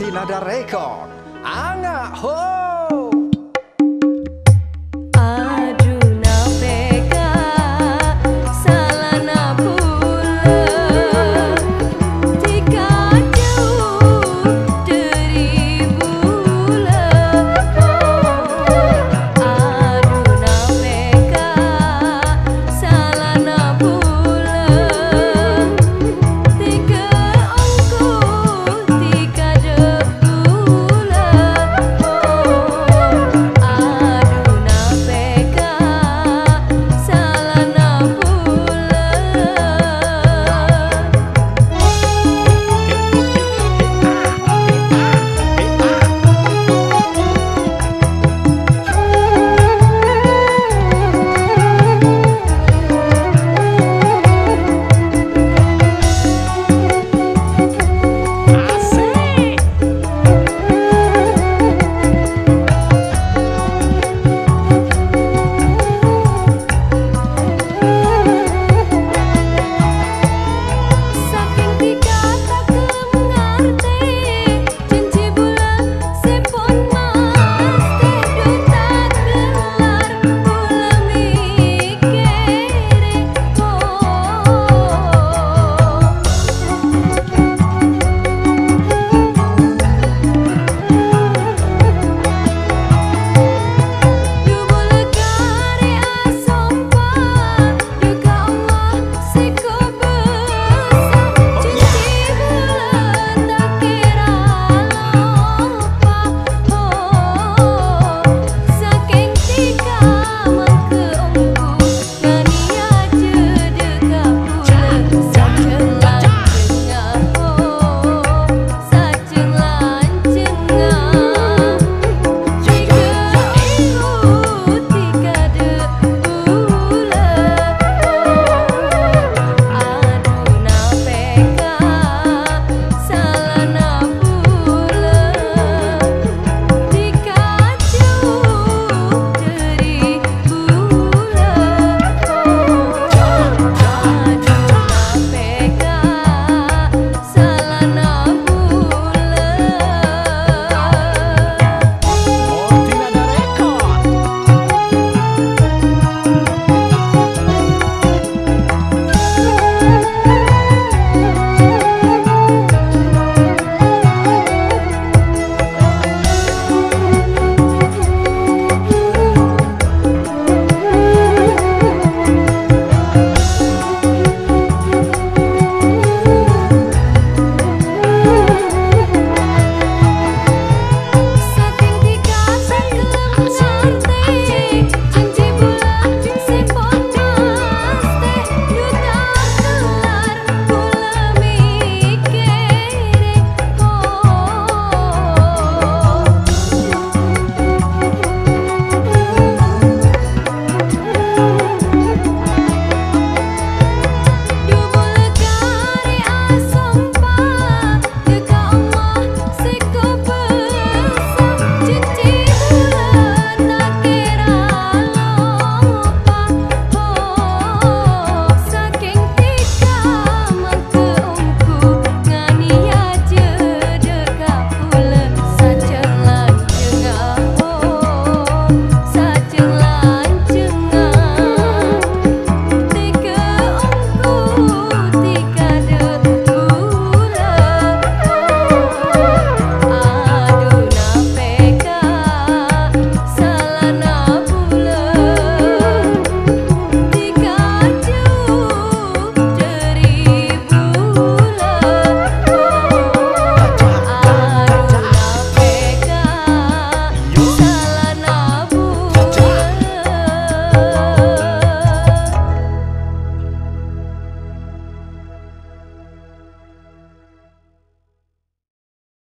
Tinada Rekord. Angak Hoi!